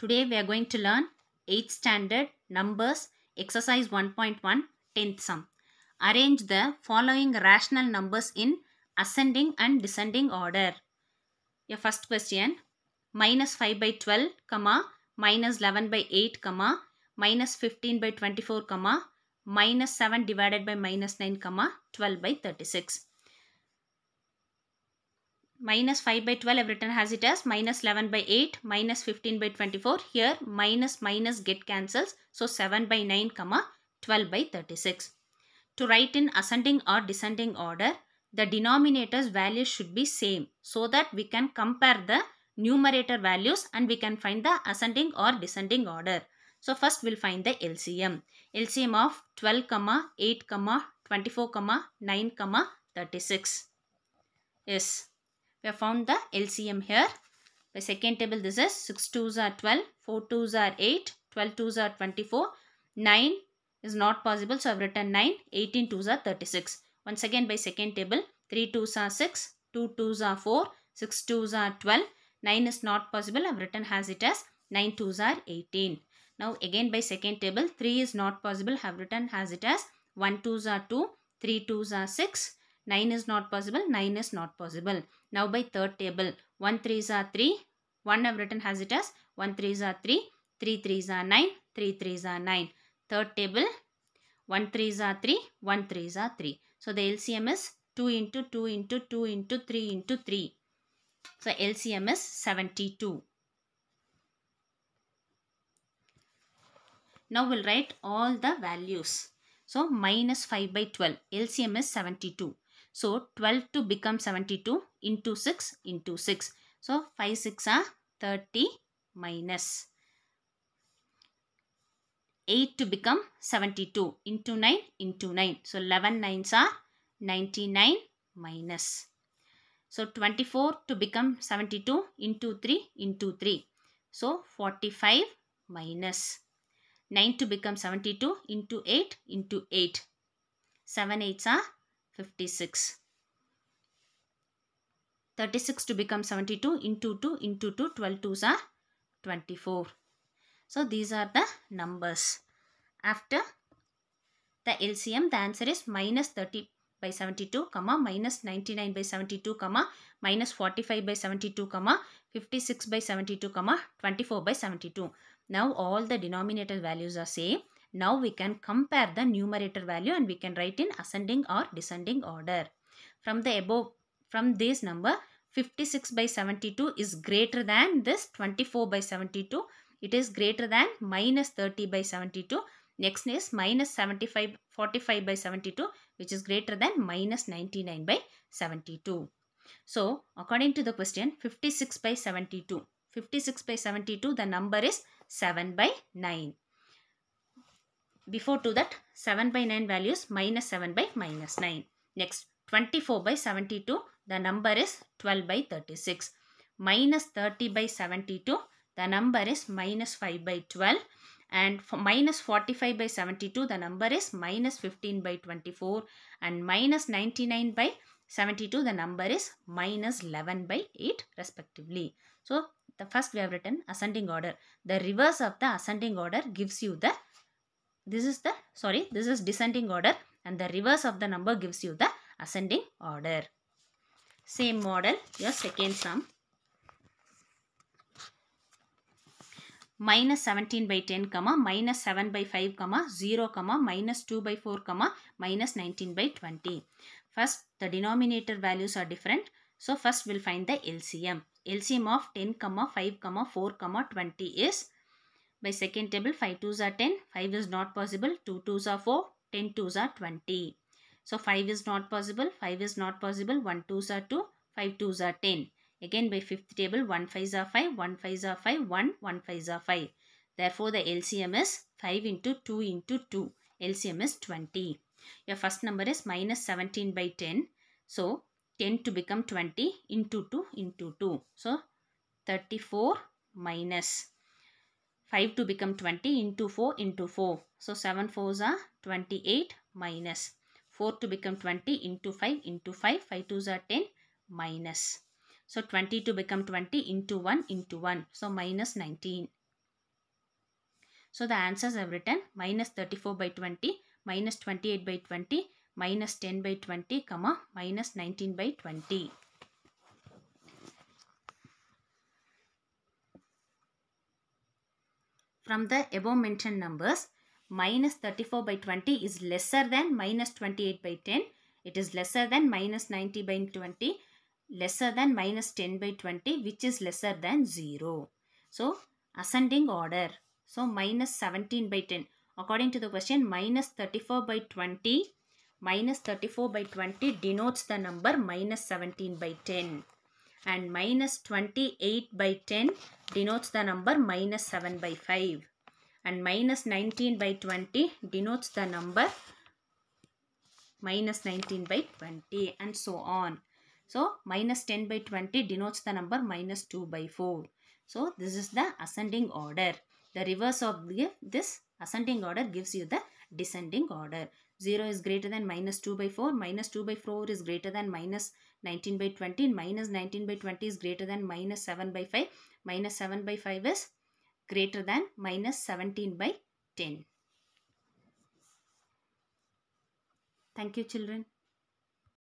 Today we are going to learn 8th standard numbers exercise 1.1 10th sum. Arrange the following rational numbers in ascending and descending order. Your first question minus 5 by 12 comma minus 11 by 8 comma minus 15 by 24 comma minus 7 divided by minus 9 comma 12 by 36 minus 5 by 12 I've written as it as minus 11 by 8 minus 15 by 24 here minus minus get cancels. So 7 by 9 comma 12 by 36 to write in ascending or descending order the denominator's values should be same so that we can compare the numerator values and we can find the ascending or descending order. So first we'll find the LCM LCM of 12 comma 8 comma 24 comma 9 comma 36 yes we have found the LCM here. By second table, this is 6 2s are 12, 4 2s are 8, 12 2s are 24, 9 is not possible. So, I have written 9, 18 2s are 36. Once again, by second table, 3 2s are 6, 2 2s are 4, 6 2s are 12, 9 is not possible. I have written as it as 9 2s are 18. Now, again by second table, 3 is not possible. I have written as it as 1 2s are 2, 3 2s are 6, 9 is not possible, 9 is not possible. Now by third table, 1 3s are 3, 1 I have written as it as 1 3s are 3, 3 3s are 9, 3 3s are 9. Third table, 1 3s are 3, 1 3s are 3. So the LCM is 2 into 2 into 2 into 3 into 3. So LCM is 72. Now we'll write all the values. So minus 5 by 12. LCM is 72. So 12 to become 72 into 6 into 6. So 5 6 are 30 minus 8 to become 72 into 9 into 9. So 11 9s are 99 minus. So 24 to become 72 into 3 into 3. So 45 minus. 9 to become 72 into 8 into 8. 7 8s are 56. 36 to become 72 into 2 into 2 12 2s are 24. So these are the numbers. After the LCM the answer is minus 30 by 72 comma minus 99 by 72 comma minus 45 by 72 comma 56 by 72 comma 24 by 72. Now all the denominator values are same. Now we can compare the numerator value and we can write in ascending or descending order. From the above, from this number 56 by 72 is greater than this 24 by 72. It is greater than minus 30 by 72. Next is minus 75, 45 by 72 which is greater than minus 99 by 72. So according to the question 56 by 72. 56 by 72 the number is 7 by 9. Before to that 7 by 9 values minus 7 by minus 9. Next 24 by 72 the number is 12 by 36. Minus 30 by 72 the number is minus 5 by 12 and minus 45 by 72 the number is minus 15 by 24 and minus 99 by 72 the number is minus 11 by 8 respectively. So the first we have written ascending order. The reverse of the ascending order gives you the this is the sorry this is descending order and the reverse of the number gives you the ascending order. Same model your second sum minus 17 by 10 comma minus 7 by 5 comma 0 comma minus 2 by 4 comma minus 19 by 20. First the denominator values are different. So first we'll find the LCM. LCM of 10 comma 5 comma 4 comma 20 is by second table 5 2s are 10, 5 is not possible, 2 2s are 4, 10 2s are 20. So 5 is not possible, 5 is not possible, 1 2s are 2, 5 2s are 10. Again by fifth table 1 5s are 5, 1 5s are 5, 1 1 5s are 5. Therefore the LCM is 5 into 2 into 2. LCM is 20. Your first number is minus 17 by 10. So 10 to become 20 into 2 into 2. So 34 minus 5 to become 20 into 4 into 4. So 7 4s are 28 minus 4 to become 20 into 5 into 5. 5 2s are 10 minus. So 20 to become 20 into 1 into 1. So minus 19. So the answers I have written minus 34 by 20, minus 28 by 20, minus 10 by 20, comma, minus 19 by 20. From the above mentioned numbers, minus 34 by 20 is lesser than minus 28 by 10. It is lesser than minus 90 by 20, lesser than minus 10 by 20, which is lesser than 0. So, ascending order. So, minus 17 by 10. According to the question, minus 34 by 20, minus 34 by 20 denotes the number minus 17 by 10. And minus 28 by 10 denotes the number minus 7 by 5 and minus 19 by 20 denotes the number minus 19 by 20 and so on. So minus 10 by 20 denotes the number minus 2 by 4. So this is the ascending order. The reverse of this ascending order gives you the descending order. 0 is greater than minus 2 by 4. Minus 2 by 4 is greater than minus 19 by 20. Minus 19 by 20 is greater than minus 7 by 5. Minus 7 by 5 is greater than minus 17 by 10. Thank you children.